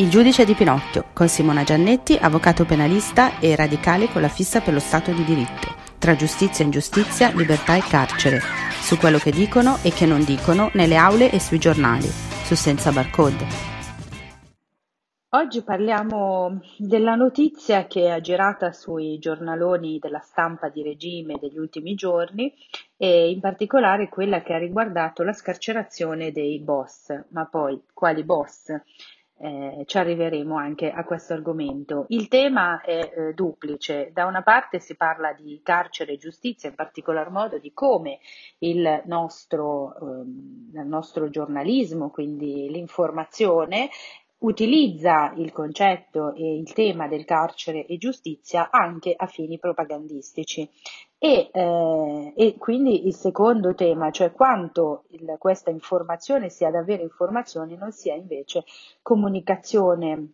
Il giudice di Pinocchio con Simona Giannetti, avvocato penalista e radicale con la fissa per lo Stato di diritto. Tra giustizia e ingiustizia, libertà e carcere. Su quello che dicono e che non dicono nelle aule e sui giornali. Su Senza Barcode. Oggi parliamo della notizia che è girata sui giornaloni della stampa di regime degli ultimi giorni e in particolare quella che ha riguardato la scarcerazione dei boss. Ma poi quali boss? Eh, ci arriveremo anche a questo argomento. Il tema è eh, duplice, da una parte si parla di carcere e giustizia, in particolar modo di come il nostro, ehm, il nostro giornalismo, quindi l'informazione, utilizza il concetto e il tema del carcere e giustizia anche a fini propagandistici. E, eh, e quindi il secondo tema, cioè quanto il, questa informazione sia davvero informazione, non sia invece comunicazione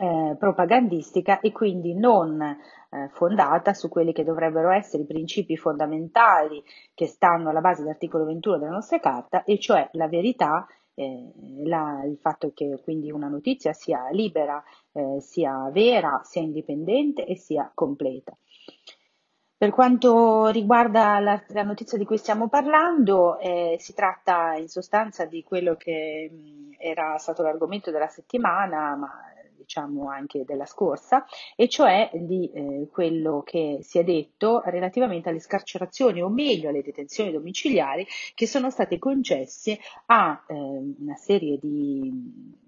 eh, propagandistica e quindi non eh, fondata su quelli che dovrebbero essere i principi fondamentali che stanno alla base dell'articolo 21 della nostra carta, e cioè la verità eh, la, il fatto che quindi una notizia sia libera, eh, sia vera, sia indipendente e sia completa. Per quanto riguarda la, la, notizia di cui stiamo parlando, eh, si tratta in sostanza di quello che mh, era stato l'argomento della settimana, ma diciamo anche della scorsa, e cioè di eh, quello che si è detto relativamente alle scarcerazioni o meglio alle detenzioni domiciliari che sono state concesse a eh, una serie di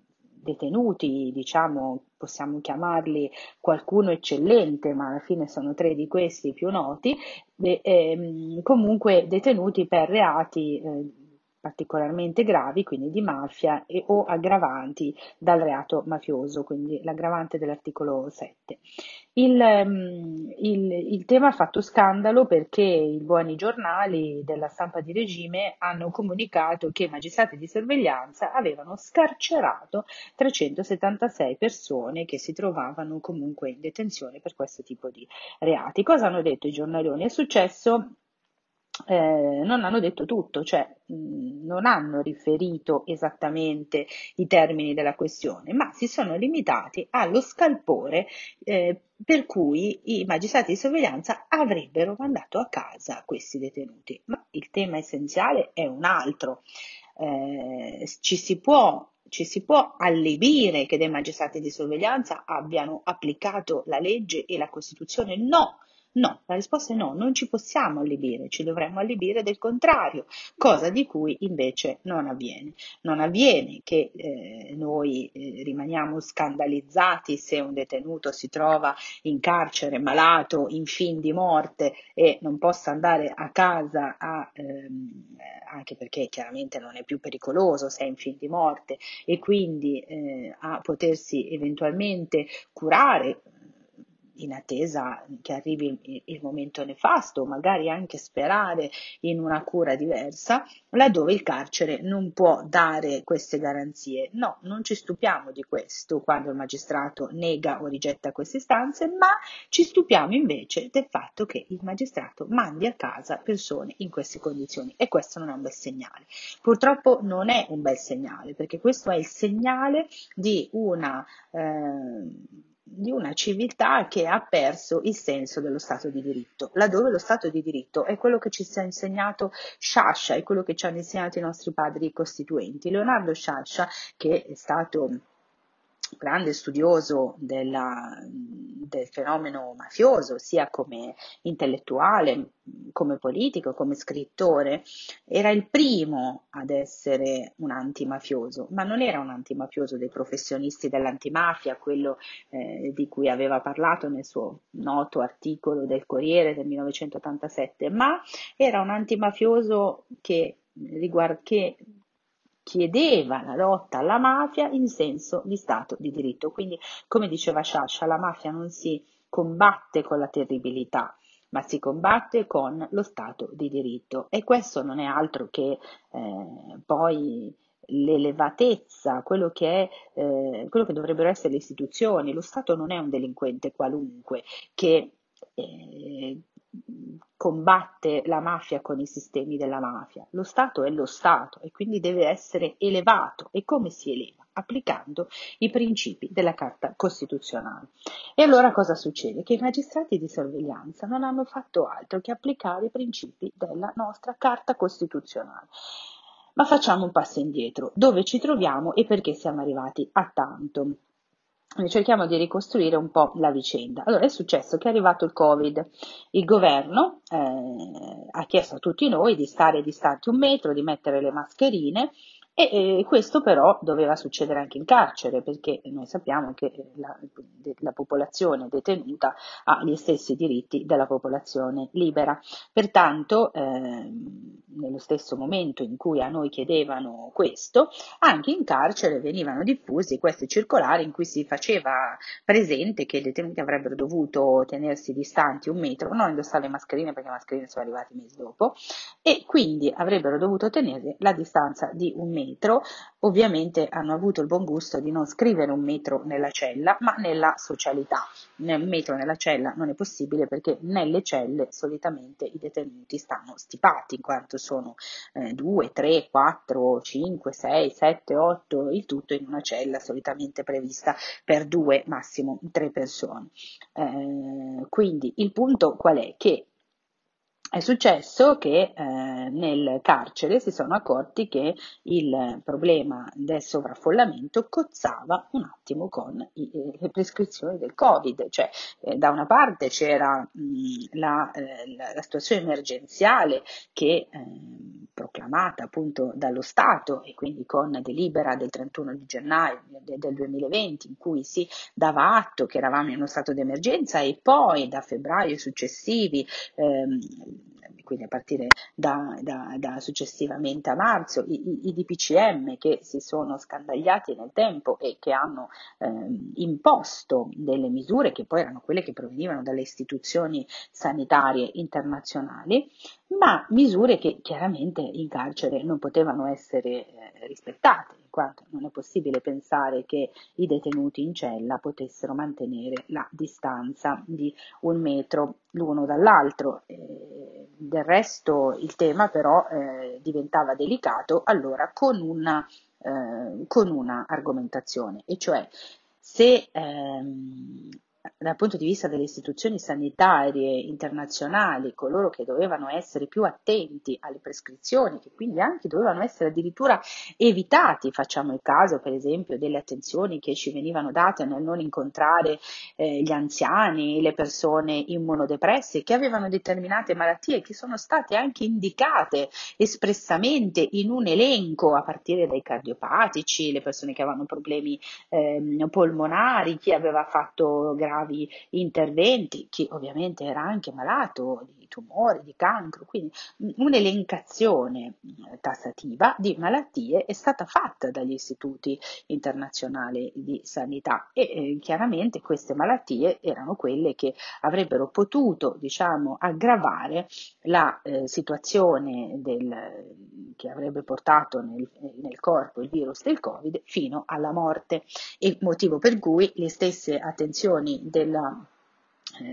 detenuti, diciamo, possiamo chiamarli qualcuno eccellente, ma alla fine sono tre di questi più noti, e, ehm, comunque detenuti per reati eh, particolarmente gravi, quindi di mafia e, o aggravanti dal reato mafioso, quindi l'aggravante dell'articolo 7. Il, ehm, il, il, tema ha fatto scandalo perché i buoni giornali della stampa di regime hanno comunicato che i magistrati di sorveglianza avevano scarcerato 376 persone che si trovavano comunque in detenzione per questo tipo di reati. Cosa hanno detto i giornaloni? È successo eh, non hanno detto tutto, cioè mh, non hanno riferito esattamente i termini della questione, ma si sono limitati allo scalpore eh, per cui i magistrati di sorveglianza avrebbero mandato a casa questi detenuti. Ma il tema essenziale è un altro. Eh, ci si può ci si può allibire che dei magistrati di sorveglianza abbiano applicato la legge e la Costituzione? No, No, la risposta è no, non ci possiamo allibire, ci dovremmo allibire del contrario, cosa di cui invece non avviene. Non avviene che eh, noi eh, rimaniamo scandalizzati se un detenuto si trova in carcere malato, in fin di morte e non possa andare a casa a, ehm, anche perché chiaramente non è più pericoloso se è in fin di morte e quindi eh, a potersi eventualmente curare in attesa che arrivi il momento nefasto, magari anche sperare in una cura diversa, laddove il carcere non può dare queste garanzie. No, non ci stupiamo di questo quando il magistrato nega o rigetta queste istanze, ma ci stupiamo invece del fatto che il magistrato mandi a casa persone in queste condizioni e questo non è un bel segnale. Purtroppo non è un bel segnale perché questo è il segnale di una eh, di una civiltà che ha perso il senso dello Stato di diritto, laddove lo Stato di diritto è quello che ci ha insegnato Sciascia, è quello che ci hanno insegnato i nostri padri costituenti. Leonardo Sciascia, che è stato grande studioso della, del fenomeno mafioso, sia come intellettuale, come politico, come scrittore, era il primo ad essere un antimafioso, ma non era un antimafioso dei professionisti dell'antimafia, quello eh, di cui aveva parlato nel suo noto articolo del Corriere del 1987, ma era un antimafioso che, riguard- che chiedeva la lotta alla mafia in senso di Stato di diritto. Quindi, come diceva Sciascia, la mafia non si combatte con la terribilità, ma si combatte con lo Stato di diritto. E questo non è altro che eh, poi l'elevatezza, quello che, è, eh, quello che dovrebbero essere le istituzioni. Lo Stato non è un delinquente qualunque che eh, combatte la mafia con i sistemi della mafia. Lo Stato è lo Stato e quindi deve essere elevato. E come si eleva? Applicando i principi della Carta Costituzionale. E allora cosa succede? Che i magistrati di sorveglianza non hanno fatto altro che applicare i principi della nostra Carta Costituzionale. Ma facciamo un passo indietro. Dove ci troviamo e perché siamo arrivati a tanto? Cerchiamo di ricostruire un po' la vicenda. Allora è successo che è arrivato il Covid, il governo eh, ha chiesto a tutti noi di stare distanti un metro, di mettere le mascherine e, questo però doveva succedere anche in carcere, perché noi sappiamo che la, la, popolazione detenuta ha gli stessi diritti della popolazione libera. Pertanto, eh, nello stesso momento in cui a noi chiedevano questo, anche in carcere venivano diffusi questi circolari in cui si faceva presente che i detenuti avrebbero dovuto tenersi distanti un metro, non indossare le mascherine perché le mascherine sono arrivate mesi dopo, e quindi avrebbero dovuto tenere la distanza di un metro metro, ovviamente hanno avuto il buon gusto di non scrivere un metro nella cella, ma nella socialità. Un metro nella cella non è possibile perché nelle celle solitamente i detenuti stanno stipati, in quanto sono 2, 3, 4, 5, 6, 7, 8, il tutto in una cella solitamente prevista per due, massimo tre persone. Eh, quindi il punto qual è? Che è successo che eh, nel carcere si sono accorti che il problema del sovraffollamento cozzava un attimo con i, eh, le prescrizioni del Covid, cioè eh, da una parte c'era mh, la, eh, la, situazione emergenziale che ehm, proclamata appunto dallo Stato e quindi con delibera del 31 di gennaio del 2020 in cui si dava atto che eravamo in uno stato di emergenza e poi da febbraio successivi ehm, quindi a partire da, da, da successivamente a marzo, i, i, i, DPCM che si sono scandagliati nel tempo e che hanno eh, imposto delle misure che poi erano quelle che provenivano dalle istituzioni sanitarie internazionali, ma misure che chiaramente in carcere non potevano essere eh, rispettate quanto non è possibile pensare che i detenuti in cella potessero mantenere la distanza di un metro l'uno dall'altro. Eh, del resto il tema però eh, diventava delicato allora con una, eh, con una argomentazione, e cioè se ehm, dal punto di vista delle istituzioni sanitarie internazionali, coloro che dovevano essere più attenti alle prescrizioni, che quindi anche dovevano essere addirittura evitati, facciamo il caso per esempio delle attenzioni che ci venivano date nel non incontrare eh, gli anziani, le persone immunodepresse che avevano determinate malattie che sono state anche indicate espressamente in un elenco a partire dai cardiopatici, le persone che avevano problemi eh, polmonari, chi aveva fatto gravi gravi interventi, chi ovviamente era anche malato di tumori, di cancro, quindi un'elencazione eh, tassativa di malattie è stata fatta dagli istituti internazionali di sanità e eh, chiaramente queste malattie erano quelle che avrebbero potuto diciamo, aggravare la eh, situazione del, che avrebbe portato nel, nel corpo il virus del Covid fino alla morte, il motivo per cui le stesse attenzioni della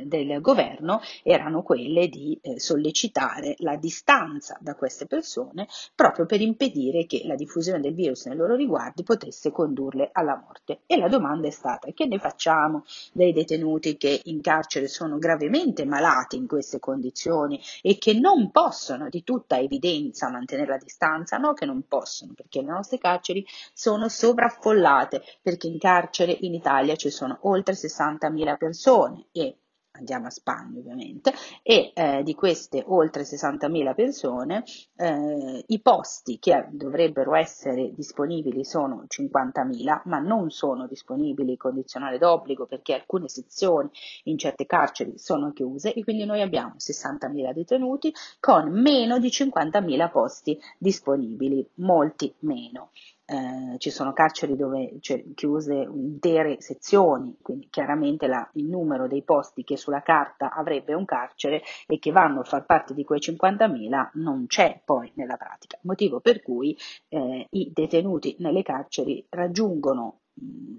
del governo erano quelle di eh, sollecitare la distanza da queste persone proprio per impedire che la diffusione del virus nei loro riguardi potesse condurle alla morte. E la domanda è stata che ne facciamo dei detenuti che in carcere sono gravemente malati in queste condizioni e che non possono di tutta evidenza mantenere la distanza? No, che non possono, perché le nostre carceri sono sovraffollate, perché in carcere in Italia ci sono oltre 60.000 persone e andiamo a Spagna ovviamente, e eh, di queste oltre 60.000 persone eh, i posti che dovrebbero essere disponibili sono 50.000, ma non sono disponibili condizionale d'obbligo perché alcune sezioni in certe carceri sono chiuse e quindi noi abbiamo 60.000 detenuti con meno di 50.000 posti disponibili, molti meno. Eh, ci sono carceri dove c'è chiuse intere sezioni, quindi chiaramente la, il numero dei posti che sulla carta avrebbe un carcere e che vanno a far parte di quei 50.000 non c'è poi nella pratica, motivo per cui eh, i detenuti nelle carceri raggiungono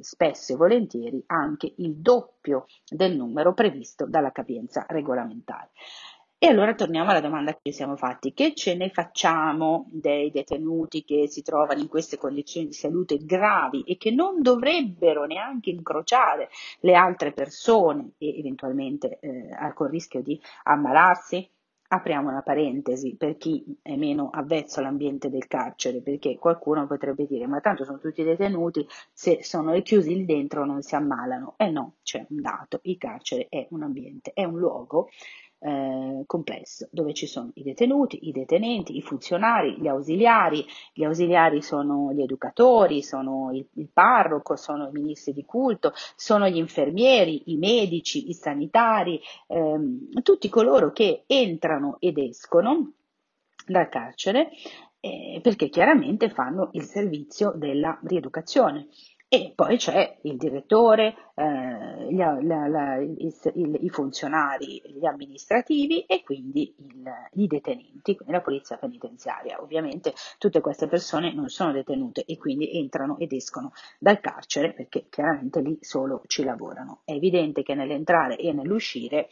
spesso e volentieri anche il doppio del numero previsto dalla capienza regolamentare. E allora torniamo alla domanda che ci siamo fatti, che ce ne facciamo dei detenuti che si trovano in queste condizioni di salute gravi e che non dovrebbero neanche incrociare le altre persone e eventualmente eh, con rischio di ammalarsi? Apriamo una parentesi per chi è meno avvezzo all'ambiente del carcere, perché qualcuno potrebbe dire ma tanto sono tutti detenuti, se sono chiusi lì dentro non si ammalano. E no, c'è un dato, il carcere è un ambiente, è un luogo eh, complesso dove ci sono i detenuti, i detenenti, i funzionari, gli ausiliari, gli ausiliari sono gli educatori, sono il, il parroco, sono i ministri di culto, sono gli infermieri, i medici, i sanitari, ehm, tutti coloro che entrano ed escono dal carcere eh, perché chiaramente fanno il servizio della rieducazione. E poi c'è il direttore, eh, gli, la, la, il, il, i funzionari, gli amministrativi e quindi il, i detenenti, la polizia penitenziaria. Ovviamente tutte queste persone non sono detenute e quindi entrano ed escono dal carcere perché chiaramente lì solo ci lavorano. È evidente che nell'entrare e nell'uscire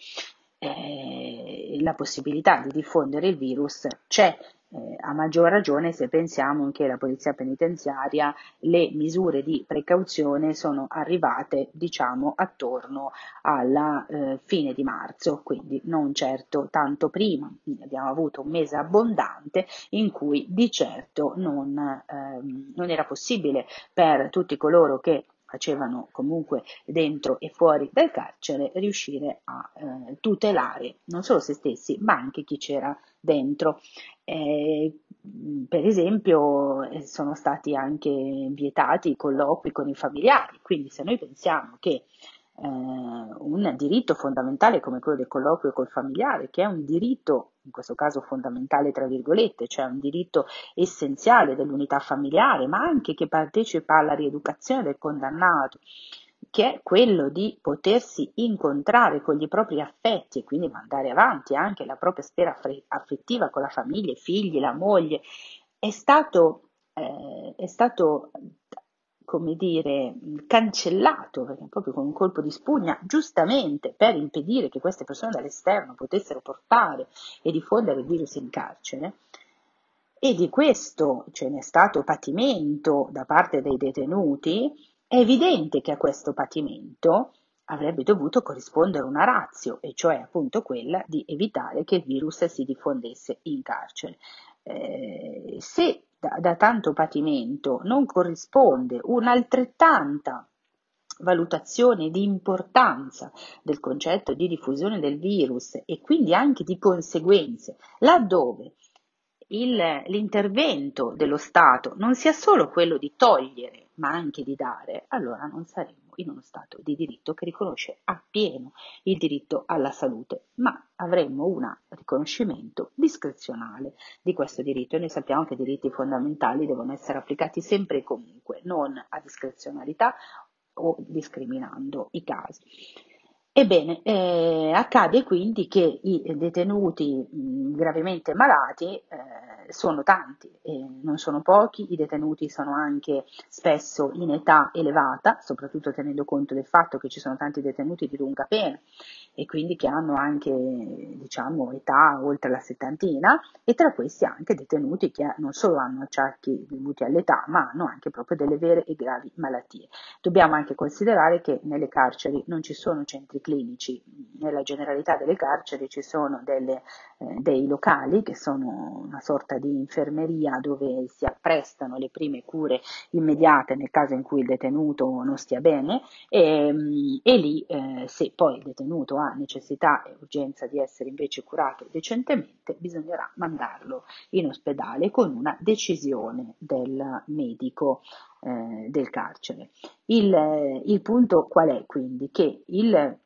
eh, la possibilità di diffondere il virus c'è eh, a maggior ragione se pensiamo che la polizia penitenziaria le misure di precauzione sono arrivate diciamo attorno alla eh, fine di marzo, quindi non certo tanto prima, abbiamo avuto un mese abbondante in cui di certo non, ehm, non era possibile per tutti coloro che facevano comunque dentro e fuori dal carcere riuscire a eh, tutelare non solo se stessi ma anche chi c'era dentro. Eh, per esempio eh, sono stati anche vietati i colloqui con i familiari, quindi se noi pensiamo che un diritto fondamentale come quello del colloquio col familiare, che è un diritto, in questo caso fondamentale tra virgolette, cioè un diritto essenziale dell'unità familiare, ma anche che partecipa alla rieducazione del condannato, che è quello di potersi incontrare con i propri affetti e quindi mandare avanti anche la propria sfera affettiva con la famiglia, i figli, la moglie, è stato, eh, è stato come dire, cancellato, proprio con un colpo di spugna, giustamente per impedire che queste persone dall'esterno potessero portare e diffondere il virus in carcere. E di questo ce n'è stato patimento da parte dei detenuti, è evidente che a questo patimento avrebbe dovuto corrispondere una razio, e cioè appunto quella di evitare che il virus si diffondesse in carcere. Eh, se da, da tanto patimento non corrisponde un'altrettanta valutazione di importanza del concetto di diffusione del virus e quindi anche di conseguenze, laddove il, l'intervento dello Stato non sia solo quello di togliere, ma anche di dare, allora non saremo in uno Stato di diritto che riconosce appieno il diritto alla salute, ma avremmo un riconoscimento discrezionale di questo diritto e noi sappiamo che i diritti fondamentali devono essere applicati sempre e comunque, non a discrezionalità o discriminando i casi. Ebbene, eh, accade quindi che i detenuti mh, gravemente malati eh, sono tanti, e non sono pochi, i detenuti sono anche spesso in età elevata, soprattutto tenendo conto del fatto che ci sono tanti detenuti di lunga pena e quindi che hanno anche diciamo, età oltre la settantina e tra questi anche detenuti che non solo hanno acciacchi dovuti all'età ma hanno anche proprio delle vere e gravi malattie. Dobbiamo anche considerare che nelle carceri non ci sono centri clinici, nella generalità delle carceri ci sono delle, eh, dei locali che sono una sorta di infermeria dove si apprestano le prime cure immediate nel caso in cui il detenuto non stia bene e, e lì eh, se poi il detenuto ha necessità e urgenza di essere invece curato decentemente, bisognerà mandarlo in ospedale con una decisione del medico eh, del carcere. Il, il punto qual è quindi? Che il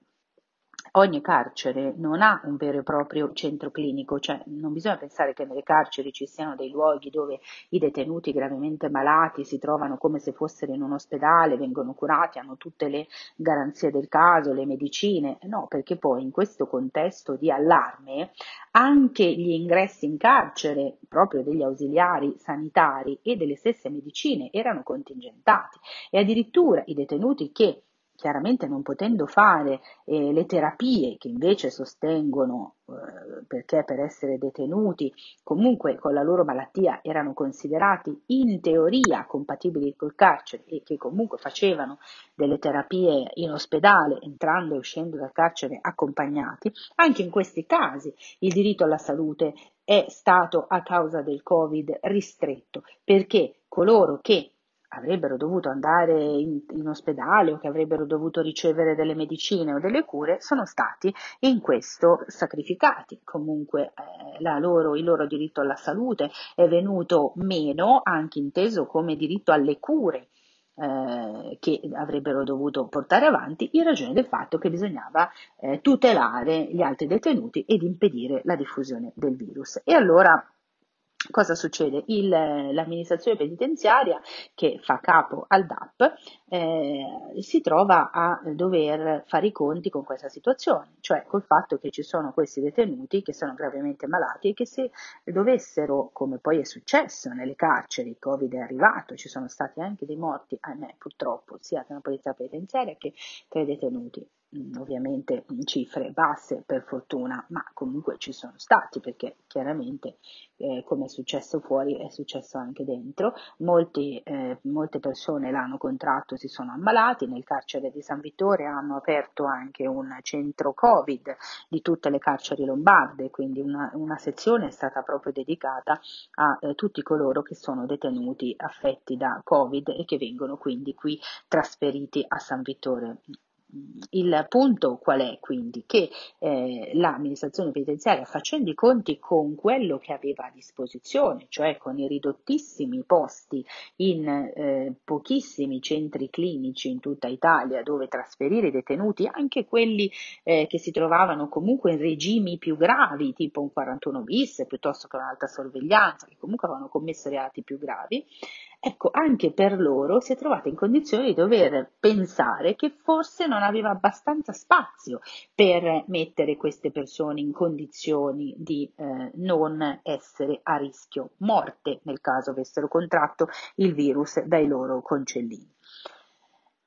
ogni carcere non ha un vero e proprio centro clinico, cioè non bisogna pensare che nelle carceri ci siano dei luoghi dove i detenuti gravemente malati si trovano come se fossero in un ospedale, vengono curati, hanno tutte le garanzie del caso, le medicine, no, perché poi in questo contesto di allarme anche gli ingressi in carcere proprio degli ausiliari sanitari e delle stesse medicine erano contingentati. E addirittura i detenuti che chiaramente non potendo fare eh, le terapie che invece sostengono eh, perché per essere detenuti comunque con la loro malattia erano considerati in teoria compatibili col carcere e che comunque facevano delle terapie in ospedale entrando e uscendo dal carcere accompagnati, anche in questi casi il diritto alla salute è stato a causa del Covid ristretto perché coloro che avrebbero dovuto andare in, in, ospedale o che avrebbero dovuto ricevere delle medicine o delle cure sono stati in questo sacrificati. Comunque eh, loro, il loro diritto alla salute è venuto meno, anche inteso come diritto alle cure. Eh, che avrebbero dovuto portare avanti in ragione del fatto che bisognava eh, tutelare gli altri detenuti ed impedire la diffusione del virus. E allora Cosa succede? Il, l'amministrazione penitenziaria che fa capo al DAP eh, si trova a dover fare i conti con questa situazione, cioè col fatto che ci sono questi detenuti che sono gravemente malati e che se dovessero, come poi è successo nelle carceri, il Covid è arrivato, ci sono stati anche dei morti, ahimè purtroppo, sia nella polizia penitenziaria che tra i detenuti ovviamente in cifre basse per fortuna, ma comunque ci sono stati perché chiaramente eh, come è successo fuori è successo anche dentro. Molti, eh, molte persone l'hanno contratto, si sono ammalati, nel carcere di San Vittore hanno aperto anche un centro Covid di tutte le carceri lombarde, quindi una, una sezione è stata proprio dedicata a eh, tutti coloro che sono detenuti affetti da Covid e che vengono quindi qui trasferiti a San Vittore il punto qual è quindi? Che eh, l'amministrazione penitenziaria facendo i conti con quello che aveva a disposizione, cioè con i ridottissimi posti in eh, pochissimi centri clinici in tutta Italia dove trasferire i detenuti, anche quelli eh, che si trovavano comunque in regimi più gravi, tipo un 41 bis piuttosto che un'alta sorveglianza, che comunque avevano commesso reati più gravi, Ecco, anche per loro si è trovata in condizione di dover pensare che forse non aveva abbastanza spazio per mettere queste persone in condizioni di eh, non essere a rischio morte nel caso avessero contratto il virus dai loro concellini.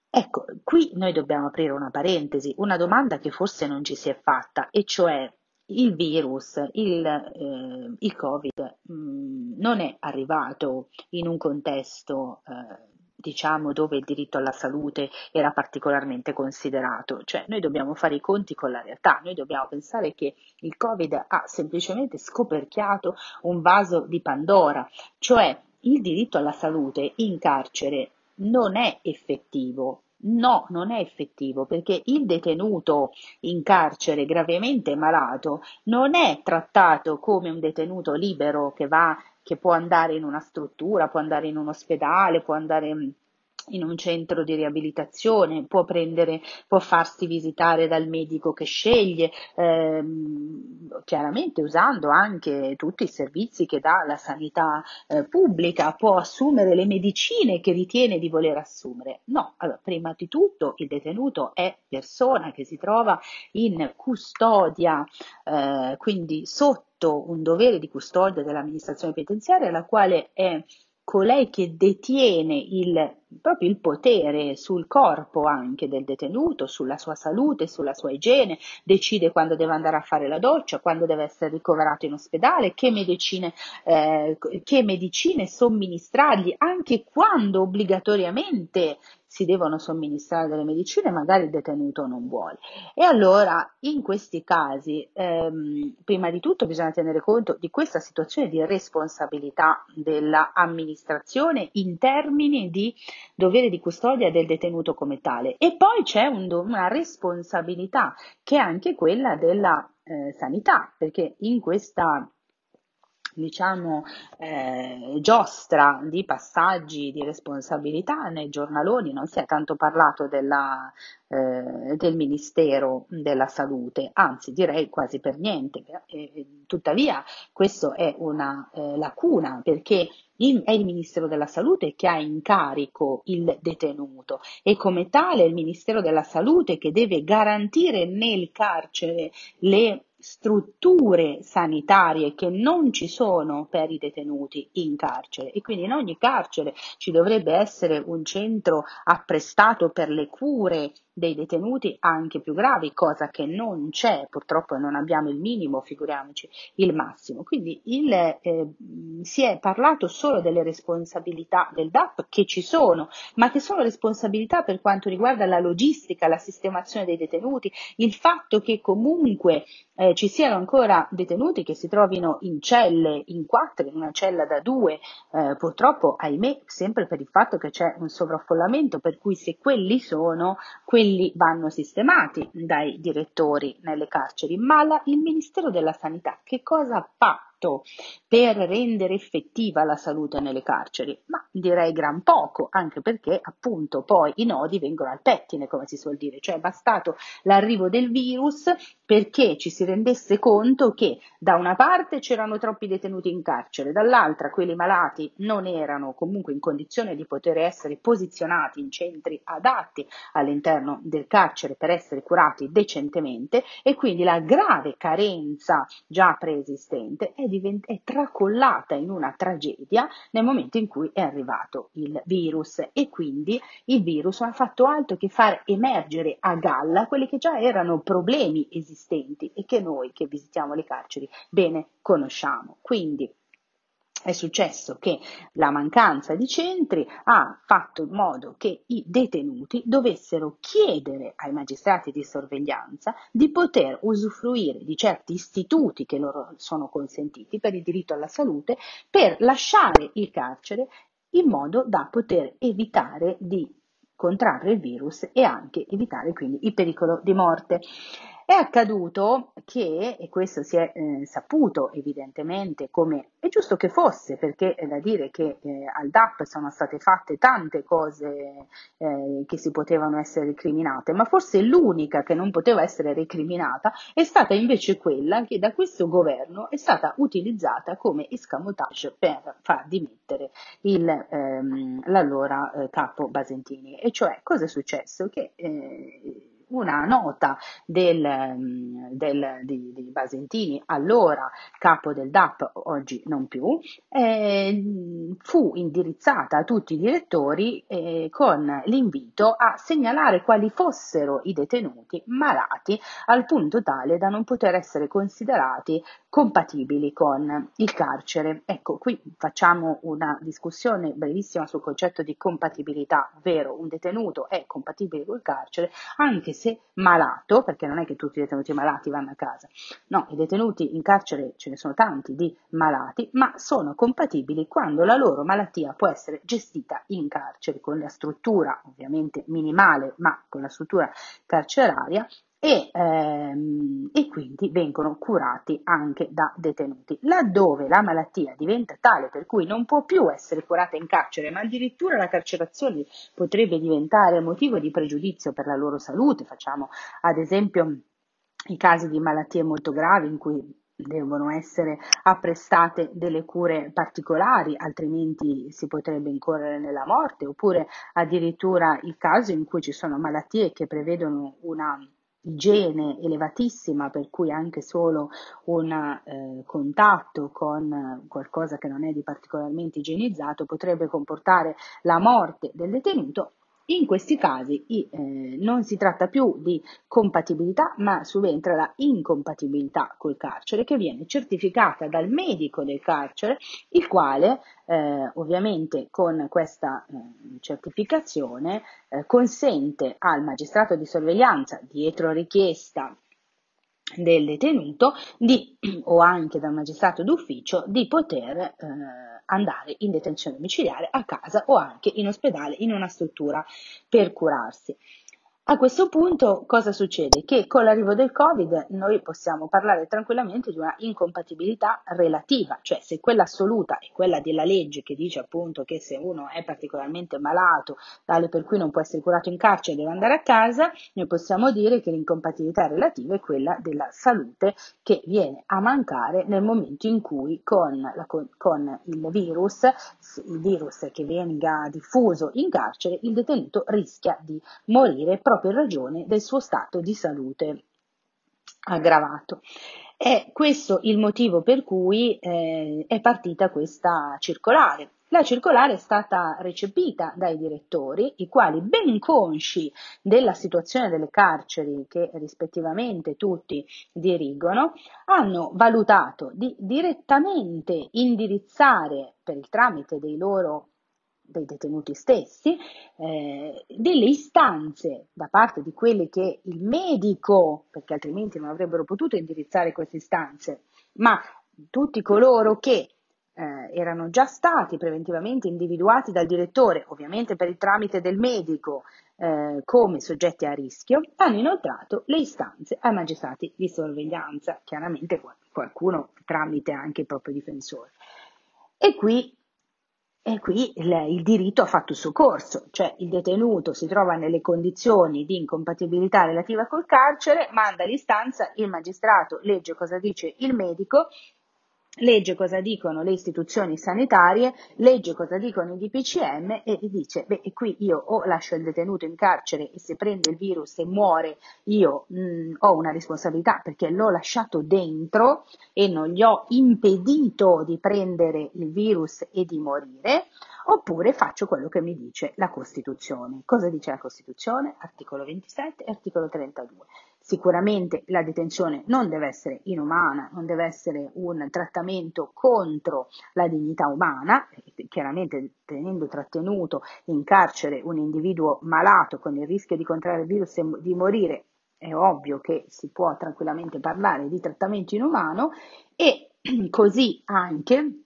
Ecco, qui noi dobbiamo aprire una parentesi, una domanda che forse non ci si è fatta, e cioè il virus, il, eh, il Covid, mh, mm, non è arrivato in un contesto, eh, diciamo, dove il diritto alla salute era particolarmente considerato. Cioè, noi dobbiamo fare i conti con la realtà, noi dobbiamo pensare che il Covid ha semplicemente scoperchiato un vaso di Pandora, cioè il diritto alla salute in carcere non è effettivo, No, non è effettivo perché il detenuto in carcere gravemente malato non è trattato come un detenuto libero che va, che può andare in una struttura, può andare in un ospedale, può andare in un centro di riabilitazione, può prendere, può farsi visitare dal medico che sceglie, ehm, chiaramente usando anche tutti i servizi che dà la sanità eh, pubblica, può assumere le medicine che ritiene di voler assumere. No, allora, prima di tutto il detenuto è persona che si trova in custodia, eh, quindi sotto un dovere di custodia dell'amministrazione penitenziaria, la quale è colei che detiene il, proprio il potere sul corpo anche del detenuto, sulla sua salute, sulla sua igiene, decide quando deve andare a fare la doccia, quando deve essere ricoverato in ospedale, che medicine, eh, che medicine somministrargli, anche quando obbligatoriamente si devono somministrare delle medicine, magari il detenuto non vuole. E allora in questi casi, ehm, prima di tutto bisogna tenere conto di questa situazione di responsabilità dell'amministrazione in termini di dovere di custodia del detenuto come tale. E poi c'è un, una responsabilità che è anche quella della eh, sanità, perché in questa diciamo, eh, giostra di passaggi di responsabilità nei giornaloni, non si è tanto parlato della, eh, del Ministero della Salute, anzi direi quasi per niente. Eh, tuttavia questo è una eh, lacuna perché è il Ministero della Salute che ha in carico il detenuto e come tale è il Ministero della Salute che deve garantire nel carcere le strutture sanitarie che non ci sono per i detenuti in carcere e quindi in ogni carcere ci dovrebbe essere un centro apprestato per le cure dei detenuti anche più gravi, cosa che non c'è, purtroppo non abbiamo il minimo, figuriamoci il massimo. Quindi il, eh, si è parlato solo delle responsabilità del DAP che ci sono, ma che sono responsabilità per quanto riguarda la logistica, la sistemazione dei detenuti, il fatto che comunque eh, ci siano ancora detenuti che si trovino in celle, in quattro, in una cella da due, eh, purtroppo ahimè sempre per il fatto che c'è un sovraffollamento, per cui se quelli sono, quelli vanno sistemati dai direttori nelle carceri, ma la, il Ministero della Sanità che cosa fa? Fatto per rendere effettiva la salute nelle carceri? Ma direi gran poco, anche perché appunto poi i nodi vengono al pettine, come si suol dire, cioè è bastato l'arrivo del virus perché ci si rendesse conto che da una parte c'erano troppi detenuti in carcere, dall'altra quelli malati non erano comunque in condizione di poter essere posizionati in centri adatti all'interno del carcere per essere curati decentemente e quindi la grave carenza già preesistente è divent- è tracollata in una tragedia nel momento in cui è arrivato il virus e quindi il virus non ha fatto altro che far emergere a galla quelli che già erano problemi esistenti e che noi che visitiamo le carceri bene conosciamo. Quindi è successo che la mancanza di centri ha fatto in modo che i detenuti dovessero chiedere ai magistrati di sorveglianza di poter usufruire di certi istituti che loro sono consentiti per il diritto alla salute per lasciare il carcere in modo da poter evitare di contrarre il virus e anche evitare quindi il pericolo di morte. È accaduto che, e questo si è eh, saputo evidentemente come è giusto che fosse, perché è da dire che eh, al DAP sono state fatte tante cose eh, che si potevano essere recriminate, ma forse l'unica che non poteva essere recriminata è stata invece quella che da questo governo è stata utilizzata come escamotage per far dimettere il, ehm, l'allora eh, capo Basentini. E cioè cosa è successo? Che eh, una nota del, mm, del, di, di, Basentini, allora capo del DAP, oggi non più, eh, fu indirizzata a tutti i direttori eh, con l'invito a segnalare quali fossero i detenuti malati al punto tale da non poter essere considerati compatibili con il carcere. Ecco, qui facciamo una discussione brevissima sul concetto di compatibilità, ovvero un detenuto è compatibile col carcere anche se malato, perché non è che tutti i detenuti malati vanno a casa, no, i detenuti in carcere ce ne sono tanti di malati, ma sono compatibili quando la loro malattia può essere gestita in carcere con la struttura ovviamente minimale, ma con la struttura carceraria e, ehm, e, quindi vengono curati anche da detenuti. Laddove la malattia diventa tale per cui non può più essere curata in carcere, ma addirittura la carcerazione potrebbe diventare motivo di pregiudizio per la loro salute, facciamo ad esempio i casi di malattie molto gravi in cui devono essere apprestate delle cure particolari, altrimenti si potrebbe incorrere nella morte, oppure addirittura il caso in cui ci sono malattie che prevedono una igiene elevatissima, per cui anche solo un eh, contatto con qualcosa che non è di particolarmente igienizzato potrebbe comportare la morte del detenuto, in questi casi eh, non si tratta più di compatibilità, ma subentra la incompatibilità col carcere che viene certificata dal medico del carcere, il quale eh, ovviamente con questa eh, certificazione eh, consente al magistrato di sorveglianza, dietro richiesta del detenuto di, o anche dal magistrato d'ufficio di poter eh, andare in detenzione domiciliare a casa o anche in ospedale in una struttura per curarsi. A questo punto cosa succede? Che con l'arrivo del Covid noi possiamo parlare tranquillamente di una incompatibilità relativa, cioè se quella assoluta è quella della legge che dice appunto che se uno è particolarmente malato, tale per cui non può essere curato in carcere e deve andare a casa, noi possiamo dire che l'incompatibilità relativa è quella della salute che viene a mancare nel momento in cui con, la, con il virus, il virus che venga diffuso in carcere, il detenuto rischia di morire proprio in ragione del suo stato di salute aggravato. È questo il motivo per cui eh, è partita questa circolare. La circolare è stata recepita dai direttori, i quali, ben consci della situazione delle carceri che rispettivamente tutti dirigono, hanno valutato di direttamente indirizzare per il tramite dei loro dei detenuti stessi, eh, delle istanze da parte di quelli che il medico, perché altrimenti non avrebbero potuto indirizzare queste istanze, ma tutti coloro che eh, erano già stati preventivamente individuati dal direttore, ovviamente per il tramite del medico, eh, come soggetti a rischio, hanno inoltrato le istanze ai magistrati di sorveglianza, chiaramente qualcuno tramite anche il proprio difensore. E qui, e qui il, il, diritto ha fatto il suo corso, cioè il detenuto si trova nelle condizioni di incompatibilità relativa col carcere, manda l'istanza, il magistrato legge cosa dice il medico legge cosa dicono le istituzioni sanitarie, legge cosa dicono i DPCM e dice, beh, qui io o lascio il detenuto in carcere e se prende il virus e muore io mh, mm, ho una responsabilità perché l'ho lasciato dentro e non gli ho impedito di prendere il virus e di morire, oppure faccio quello che mi dice la Costituzione. Cosa dice la Costituzione? Articolo 27 e articolo 32. Sicuramente la detenzione non deve essere inumana, non deve essere un trattamento contro la dignità umana, chiaramente tenendo trattenuto in carcere un individuo malato con il rischio di contrarre il virus e di morire, è ovvio che si può tranquillamente parlare di trattamento inumano e così anche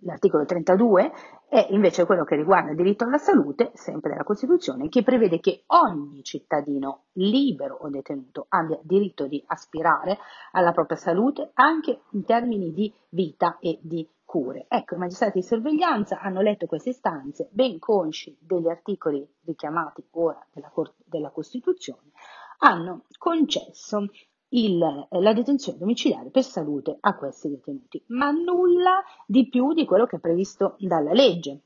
l'articolo 32 è invece quello che riguarda il diritto alla salute, sempre della Costituzione, che prevede che ogni cittadino libero o detenuto abbia diritto di aspirare alla propria salute anche in termini di vita e di cure. Ecco, i magistrati di sorveglianza hanno letto queste istanze, ben consci degli articoli richiamati ora della, della Costituzione, hanno concesso il, eh, la detenzione domiciliare per salute a questi detenuti, ma nulla di più di quello che è previsto dalla legge.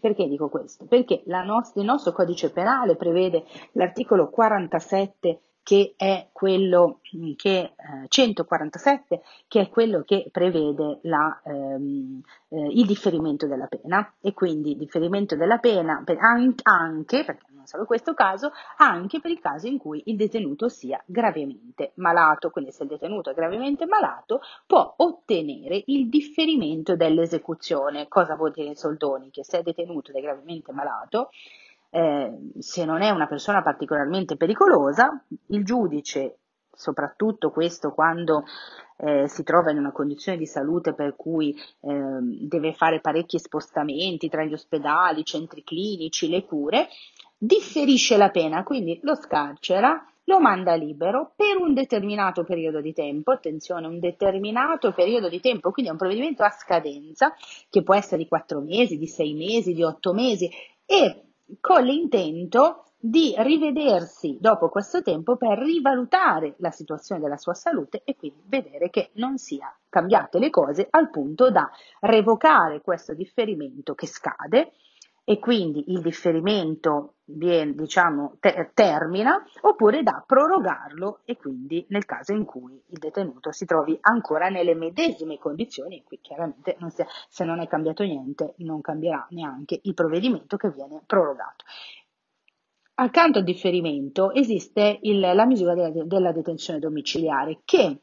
Perché dico questo? Perché nostra, il nostro codice penale prevede l'articolo 47 che è quello mm, che, eh, 147, che è quello che prevede la, ehm, eh, il differimento della pena e quindi differimento della pena per, anche, perché solo questo caso, anche per il caso in cui il detenuto sia gravemente malato. Quindi se il detenuto è gravemente malato può ottenere il differimento dell'esecuzione. Cosa vuol dire in soldoni? Che se è detenuto ed è gravemente malato, eh, se non è una persona particolarmente pericolosa, il giudice, soprattutto questo quando eh, si trova in una condizione di salute per cui eh, deve fare parecchi spostamenti tra gli ospedali, i centri clinici, le cure, differisce la pena, quindi lo scarcera, lo manda libero per un determinato periodo di tempo, attenzione, un determinato periodo di tempo, quindi è un provvedimento a scadenza che può essere di quattro mesi, di sei mesi, di otto mesi e con l'intento di rivedersi dopo questo tempo per rivalutare la situazione della sua salute e quindi vedere che non sia cambiate le cose al punto da revocare questo differimento che scade e quindi il differimento viene, diciamo, te- termina, oppure da prorogarlo e quindi nel caso in cui il detenuto si trovi ancora nelle medesime condizioni, qui chiaramente non sia, se non è cambiato niente non cambierà neanche il provvedimento che viene prorogato. Accanto al differimento esiste il, la misura della, della detenzione domiciliare che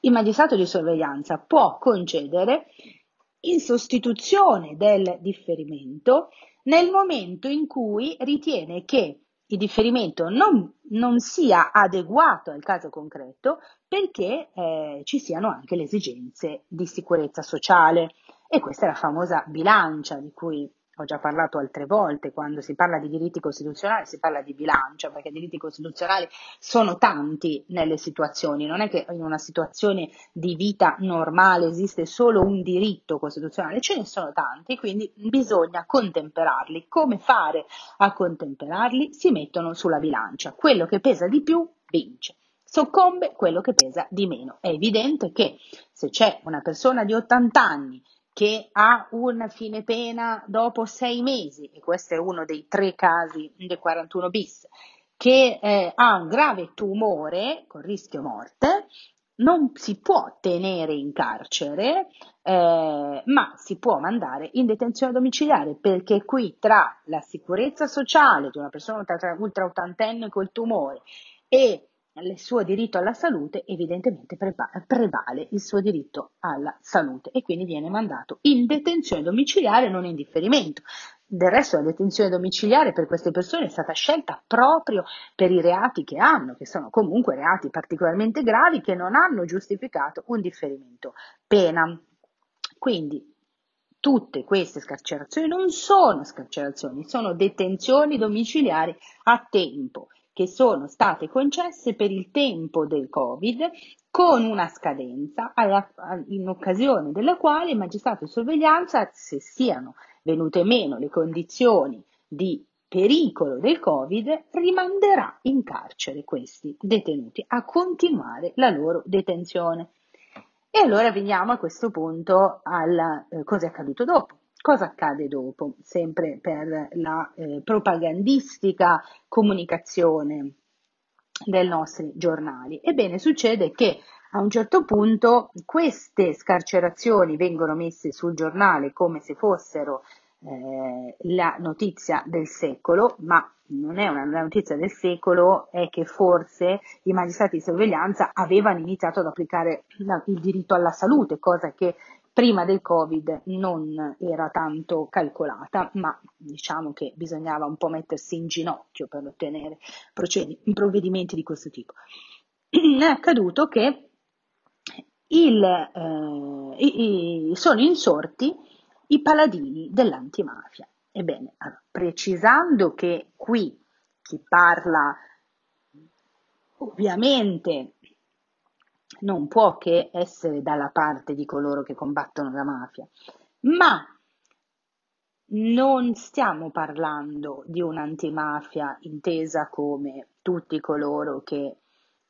il magistrato di sorveglianza può concedere in sostituzione del differimento nel momento in cui ritiene che il differimento non, non sia adeguato al caso concreto perché eh, ci siano anche le esigenze di sicurezza sociale. E questa è la famosa bilancia di cui ho già parlato altre volte, quando si parla di diritti costituzionali si parla di bilancia, perché i diritti costituzionali sono tanti nelle situazioni, non è che in una situazione di vita normale esiste solo un diritto costituzionale, ce ne sono tanti, quindi bisogna contemperarli. Come fare a contemperarli? Si mettono sulla bilancia, quello che pesa di più vince soccombe quello che pesa di meno. È evidente che se c'è una persona di 80 anni che ha un fine pena dopo sei mesi, e questo è uno dei tre casi del 41 bis, che eh, ha un grave tumore con rischio morte, non si può tenere in carcere, eh, ma si può mandare in detenzione domiciliare perché qui tra la sicurezza sociale di una persona ultra ottantenne col tumore e il suo diritto alla salute, evidentemente prevale il suo diritto alla salute e quindi viene mandato in detenzione domiciliare, non in differimento. Del resto la detenzione domiciliare per queste persone è stata scelta proprio per i reati che hanno, che sono comunque reati particolarmente gravi che non hanno giustificato un differimento pena. Quindi tutte queste scarcerazioni non sono scarcerazioni, sono detenzioni domiciliari a tempo che sono state concesse per il tempo del Covid con una scadenza alla, in occasione della quale il magistrato di sorveglianza, se siano venute meno le condizioni di pericolo del Covid, rimanderà in carcere questi detenuti a continuare la loro detenzione. E allora veniamo a questo punto al eh, cosa è accaduto dopo. Cosa accade dopo? Sempre per la eh, propagandistica comunicazione dei nostri giornali. Ebbene, succede che a un certo punto queste scarcerazioni vengono messe sul giornale come se fossero eh, la notizia del secolo, ma non è una notizia del secolo, è che forse i magistrati di sorveglianza avevano iniziato ad applicare il diritto alla salute, cosa che prima del Covid non era tanto calcolata, ma diciamo che bisognava un po' mettersi in ginocchio per ottenere provvedimenti di questo tipo. È accaduto che il, eh, i, i, sono insorti i paladini dell'antimafia. Ebbene, precisando che qui chi parla ovviamente non può che essere dalla parte di coloro che combattono la mafia, ma non stiamo parlando di un'antimafia intesa come tutti coloro che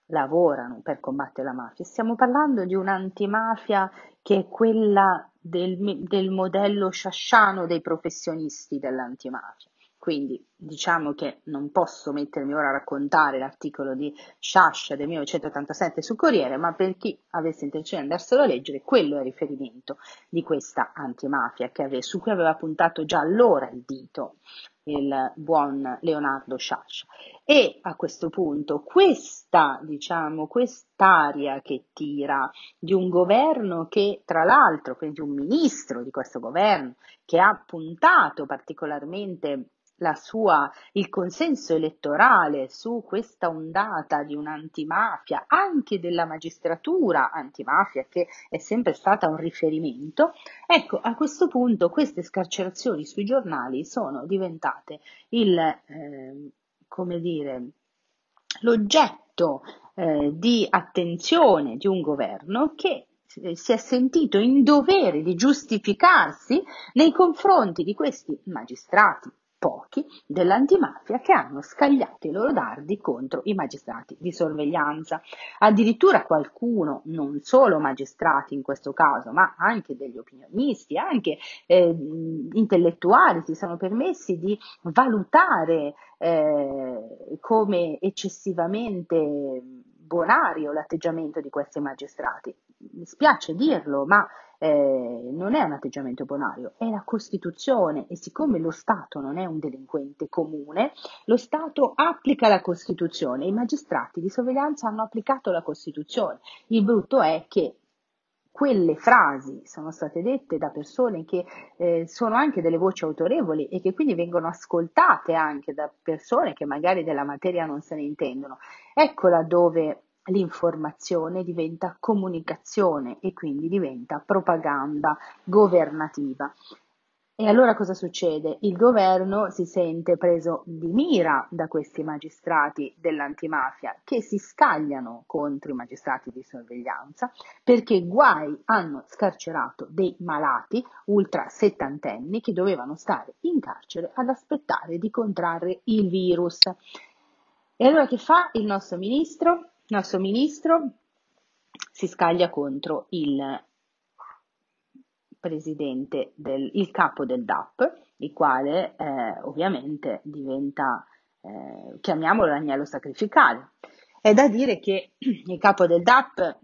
lavorano per combattere la mafia, stiamo parlando di un'antimafia che è quella del, del modello sciasciano dei professionisti dell'antimafia. Quindi diciamo che non posso mettermi ora a raccontare l'articolo di Sciascia del 1987 sul Corriere, ma per chi avesse intenzione di andarselo a leggere, quello è riferimento di questa antimafia ave, su cui aveva puntato già allora il dito il buon Leonardo Sciascia. E a questo punto questa, diciamo, quest'aria che tira di un governo che, tra l'altro, quindi un ministro di questo governo, che ha puntato particolarmente sua, il consenso elettorale su questa ondata di un'antimafia, anche della magistratura antimafia, che è sempre stata un riferimento, ecco, a questo punto queste scarcerazioni sui giornali sono diventate il, eh, come dire, l'oggetto eh, di attenzione di un governo che si è sentito in dovere di giustificarsi nei confronti di questi magistrati pochi dell'antimafia che hanno scagliato i loro dardi contro i magistrati di sorveglianza. Addirittura qualcuno, non solo magistrati in questo caso, ma anche degli opinionisti, anche eh, intellettuali, si sono permessi di valutare eh, come eccessivamente bonario l'atteggiamento di questi magistrati. Mi spiace dirlo, ma eh, non è un atteggiamento bonario, è la Costituzione e siccome lo Stato non è un delinquente comune, lo Stato applica la Costituzione, i magistrati di sorveglianza hanno applicato la Costituzione. Il brutto è che quelle frasi sono state dette da persone che eh, sono anche delle voci autorevoli e che quindi vengono ascoltate anche da persone che magari della materia non se ne intendono. Eccola dove l'informazione diventa comunicazione e quindi diventa propaganda governativa. E allora cosa succede? Il governo si sente preso di mira da questi magistrati dell'antimafia che si scagliano contro i magistrati di sorveglianza perché guai hanno scarcerato dei malati ultra settantenni che dovevano stare in carcere ad aspettare di contrarre il virus. E allora che fa il nostro ministro? Nostro ministro si scaglia contro il presidente del, il capo del DAP, il quale eh, ovviamente diventa, eh, chiamiamolo l'agnello sacrificale. È da dire che il capo del DAP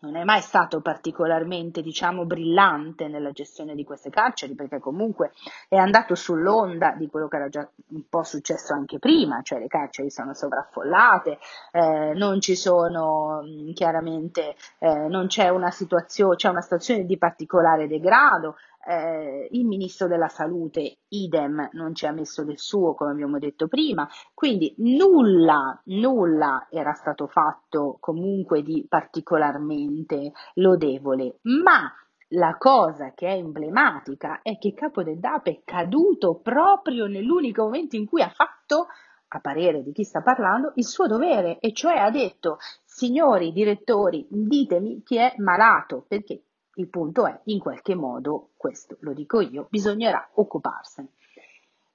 non è mai stato particolarmente, diciamo, brillante nella gestione di queste carceri, perché comunque è andato sull'onda di quello che era già un po' successo anche prima, cioè le carceri sono sovraffollate, eh, non ci sono chiaramente, eh, non c'è una situazione, c'è una situazione di particolare degrado, eh, il ministro della salute, idem, non ci ha messo del suo, come abbiamo detto prima, quindi nulla, nulla era stato fatto comunque di particolarmente lodevole, ma la cosa che è emblematica è che Capo del DAP è caduto proprio nell'unico momento in cui ha fatto, a parere di chi sta parlando, il suo dovere, e cioè ha detto, signori direttori, ditemi chi è malato, perché il punto è, in qualche modo, questo lo dico io, bisognerà occuparsene.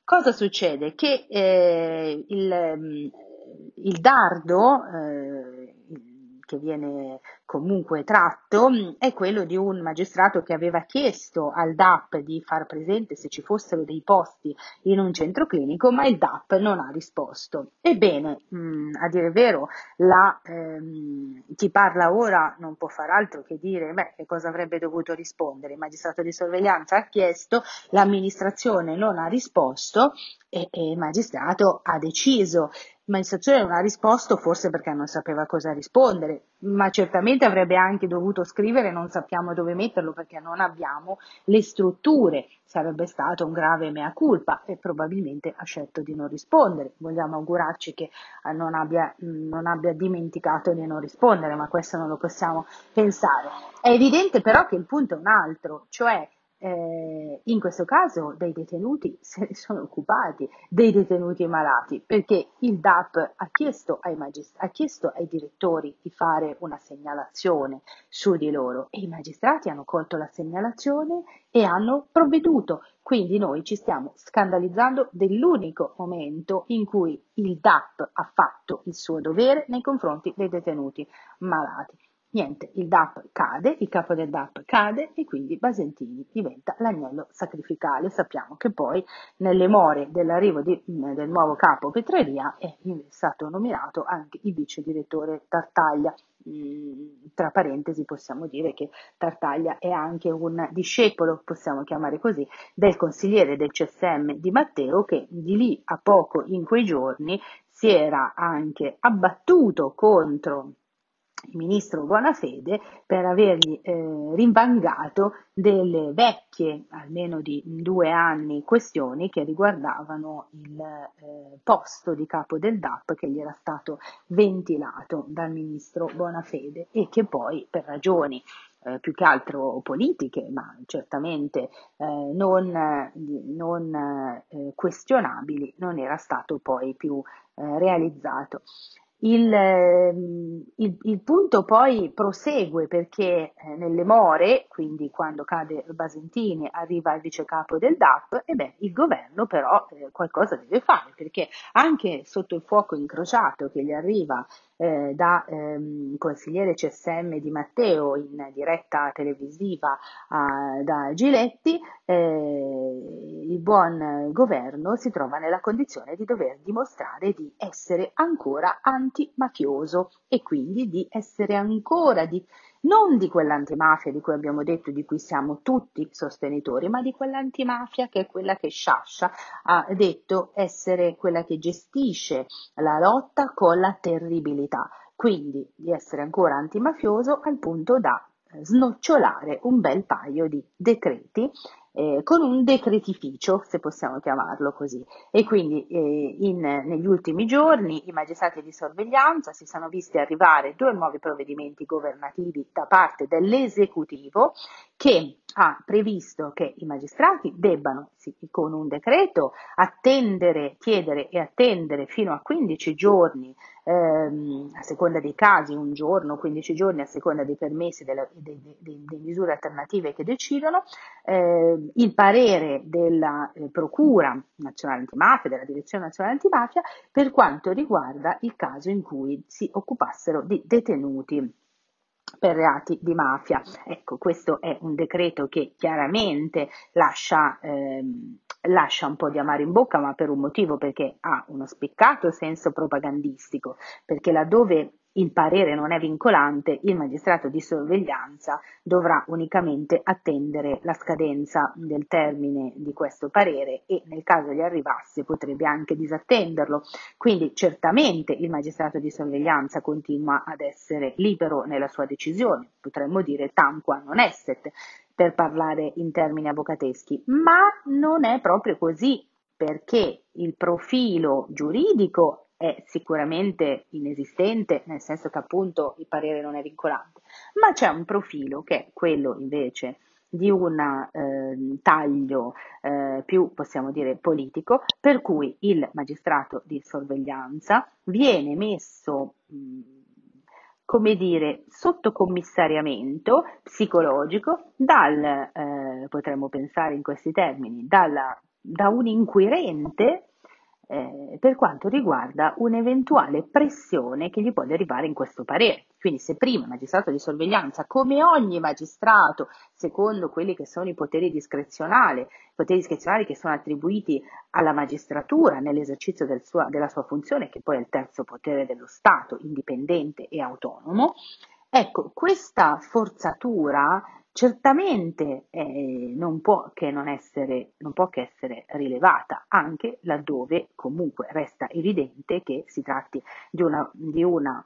Cosa succede? Che eh, il, mm, il, dardo, eh, che viene comunque tratto è quello di un magistrato che aveva chiesto al DAP di far presente se ci fossero dei posti in un centro clinico, ma il DAP non ha risposto. Ebbene, mh, mm, a dire vero, la, ehm, chi parla ora non può far altro che dire beh, che cosa avrebbe dovuto rispondere. Il magistrato di sorveglianza ha chiesto, l'amministrazione non ha risposto e, e il magistrato ha deciso l'amministrazione non ha risposto forse perché non sapeva cosa rispondere, ma certamente avrebbe anche dovuto scrivere non sappiamo dove metterlo perché non abbiamo le strutture. Sarebbe stato un grave mea culpa e probabilmente ha scelto di non rispondere. Vogliamo augurarci che eh, non abbia, non abbia dimenticato di non rispondere, ma questo non lo possiamo pensare. È evidente però che il punto è un altro, cioè eh, in questo caso dei detenuti se ne sono occupati, dei detenuti malati, perché il DAP ha chiesto ai, magist- ha chiesto ai direttori di fare una segnalazione su di loro e i magistrati hanno colto la segnalazione e hanno provveduto. Quindi noi ci stiamo scandalizzando dell'unico momento in cui il DAP ha fatto il suo dovere nei confronti dei detenuti malati. Niente, il DAP cade, il capo del DAP cade e quindi Basentini diventa l'agnello sacrificale. Sappiamo che poi nelle more dell'arrivo di, del nuovo capo Petreria è stato nominato anche il vice direttore Tartaglia. Tra parentesi possiamo dire che Tartaglia è anche un discepolo, possiamo chiamare così, del consigliere del CSM di Matteo che di lì a poco in quei giorni si era anche abbattuto contro il ministro Buonafede per avergli eh, rimbangato delle vecchie, almeno di due anni, questioni che riguardavano il eh, posto di capo del DAP che gli era stato ventilato dal ministro Buonafede e che poi per ragioni eh, più che altro politiche, ma certamente eh, non, non eh, questionabili, non era stato poi più eh, realizzato. Il, ehm, il, il, punto poi prosegue perché eh, nelle more, quindi quando cade Basentini, arriva il vice capo del DAP, e beh, il governo però eh, qualcosa deve fare perché anche sotto il fuoco incrociato che gli arriva eh, da ehm, consigliere CSM di Matteo in diretta televisiva eh, da Giletti, eh, il buon governo si trova nella condizione di dover dimostrare di essere ancora antimafioso e quindi di essere ancora di non di quell'antimafia di cui abbiamo detto, di cui siamo tutti sostenitori, ma di quell'antimafia che è quella che Sciascia ha detto essere quella che gestisce la lotta con la terribilità, quindi di essere ancora antimafioso al punto da snocciolare un bel paio di decreti eh, con un decretificio, se possiamo chiamarlo così. E quindi eh, in, negli ultimi giorni i magistrati di sorveglianza si sono visti arrivare due nuovi provvedimenti governativi da parte dell'esecutivo che ha previsto che i magistrati debbano, sì, con un decreto, attendere, chiedere e attendere fino a 15 giorni, ehm, a seconda dei casi, un giorno, 15 giorni, a seconda dei permessi, delle, misure alternative che decidono, eh, il parere della eh, Procura Nazionale Antimafia, della Direzione Nazionale Antimafia, per quanto riguarda il caso in cui si occupassero di detenuti per reati di mafia. Ecco, questo è un decreto che chiaramente lascia, ehm, lascia un po' di amaro in bocca, ma per un motivo, perché ha uno spiccato senso propagandistico, perché laddove il parere non è vincolante, il magistrato di sorveglianza dovrà unicamente attendere la scadenza del termine di questo parere e nel caso gli arrivasse potrebbe anche disattenderlo. Quindi certamente il magistrato di sorveglianza continua ad essere libero nella sua decisione, potremmo dire tanquam non esset per parlare in termini avvocateschi, ma non è proprio così perché il profilo giuridico è sicuramente inesistente, nel senso che appunto il parere non è vincolante, ma c'è un profilo che è quello invece di un eh, taglio eh, più, possiamo dire, politico, per cui il magistrato di sorveglianza viene messo, mh, come dire, sotto commissariamento psicologico dal, eh, potremmo pensare in questi termini, dalla, da un inquirente eh, per quanto riguarda un'eventuale pressione che gli può derivare in questo parere. Quindi se prima il magistrato di sorveglianza, come ogni magistrato, secondo quelli che sono i poteri discrezionali, poteri discrezionali che sono attribuiti alla magistratura nell'esercizio del sua, della sua funzione, che poi è il terzo potere dello Stato, indipendente e autonomo, ecco, questa forzatura certamente eh, non, può non, essere, non può che essere rilevata, anche laddove comunque resta evidente che si tratti di una, di una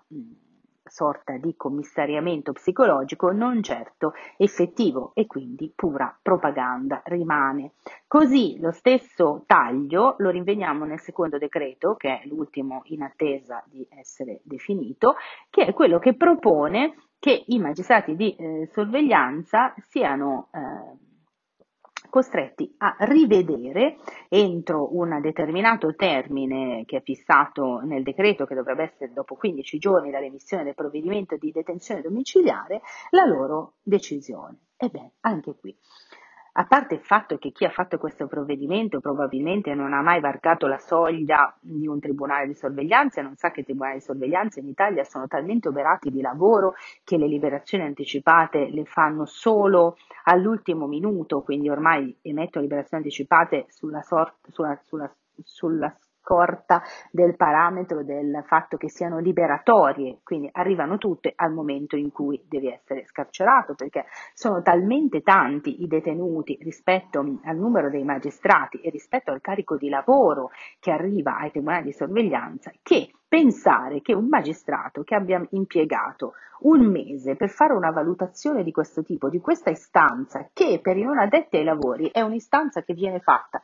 sorta di commissariamento psicologico non certo effettivo e quindi pura propaganda rimane. Così lo stesso taglio lo rinveniamo nel secondo decreto, che è l'ultimo in attesa di essere definito, che è quello che propone che i magistrati di eh, sorveglianza siano eh, costretti a rivedere entro un determinato termine che è fissato nel decreto, che dovrebbe essere dopo 15 giorni dall'emissione del provvedimento di detenzione domiciliare, la loro decisione. Ebbene, anche qui a parte il fatto che chi ha fatto questo provvedimento probabilmente non ha mai varcato la soglia di un tribunale di sorveglianza e non sa che i tribunali di sorveglianza in Italia sono talmente oberati di lavoro che le liberazioni anticipate le fanno solo all'ultimo minuto, quindi ormai emettono liberazioni anticipate sulla, sorta, sulla, sulla, sulla scorta del parametro del fatto che siano liberatorie, quindi arrivano tutte al momento in cui devi essere scarcerato, perché sono talmente tanti i detenuti rispetto al numero dei magistrati e rispetto al carico di lavoro che arriva ai tribunali di sorveglianza, che pensare che un magistrato che abbia impiegato un mese per fare una valutazione di questo tipo, di questa istanza, che per i non addetti ai lavori è un'istanza che viene fatta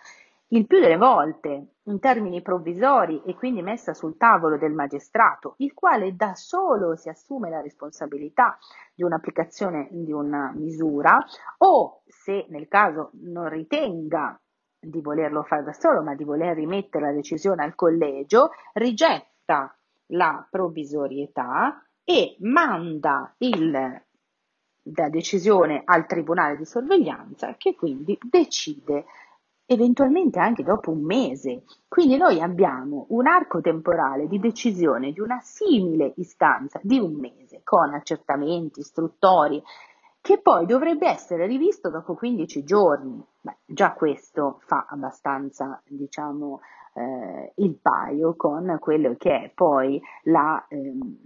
il più delle volte in termini provvisori e quindi messa sul tavolo del magistrato, il quale da solo si assume la responsabilità di un'applicazione di una misura o se nel caso non ritenga di volerlo fare da solo, ma di voler rimettere la decisione al collegio, rigetta la provvisorietà e manda il, la decisione al tribunale di sorveglianza che quindi decide eventualmente anche dopo un mese. Quindi noi abbiamo un arco temporale di decisione di una simile istanza di un mese, con accertamenti, istruttori, che poi dovrebbe essere rivisto dopo 15 giorni. Beh, già questo fa abbastanza, diciamo, eh, il paio con quello che è poi la... Ehm,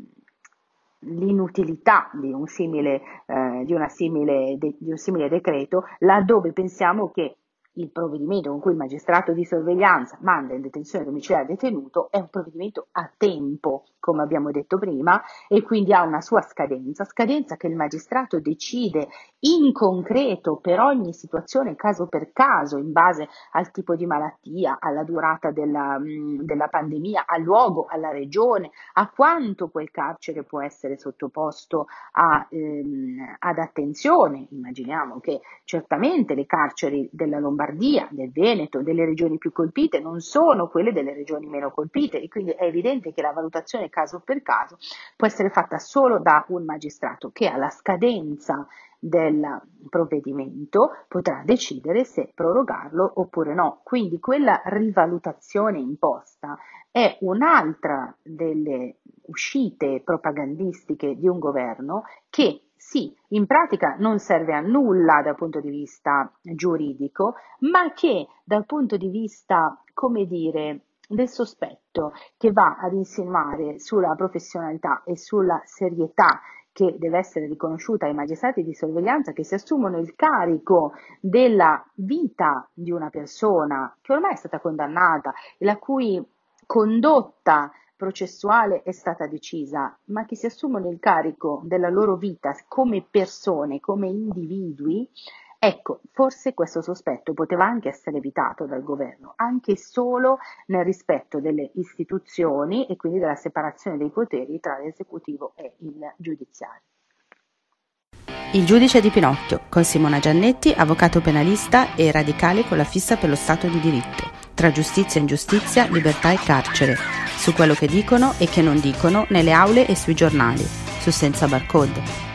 l'inutilità di un, simile, eh, di, simile de, di un simile decreto laddove pensiamo che il provvedimento con cui il magistrato di sorveglianza manda in detenzione domiciliare detenuto è un provvedimento a tempo, come abbiamo detto prima, e quindi ha una sua scadenza, scadenza che il magistrato decide in concreto per ogni situazione caso per caso, in base al tipo di malattia, alla durata della, mm, della pandemia, al luogo, alla regione, a quanto quel carcere può essere sottoposto a, ehm, ad attenzione. Immaginiamo che certamente le carceri della Lombardia Lombardia, del Veneto, delle regioni più colpite non sono quelle delle regioni meno colpite e quindi è evidente che la valutazione caso per caso può essere fatta solo da un magistrato che alla scadenza del provvedimento potrà decidere se prorogarlo oppure no. Quindi quella rivalutazione imposta è un'altra delle uscite propagandistiche di un governo che sì, in pratica non serve a nulla dal punto di vista giuridico, ma che dal punto di vista, come dire, del sospetto che va ad insinuare sulla professionalità e sulla serietà che deve essere riconosciuta ai magistrati di sorveglianza che si assumono il carico della vita di una persona che ormai è stata condannata e la cui condotta processuale è stata decisa, ma che si assumono il carico della loro vita come persone, come individui, Ecco, forse questo sospetto poteva anche essere evitato dal governo, anche solo nel rispetto delle istituzioni e quindi della separazione dei poteri tra l'esecutivo e il giudiziario. Il giudice di Pinocchio, con Simona Giannetti, avvocato penalista e radicale con la fissa per lo Stato di diritto, tra giustizia e ingiustizia, libertà e carcere, su quello che dicono e che non dicono nelle aule e sui giornali, su Senza Barcode.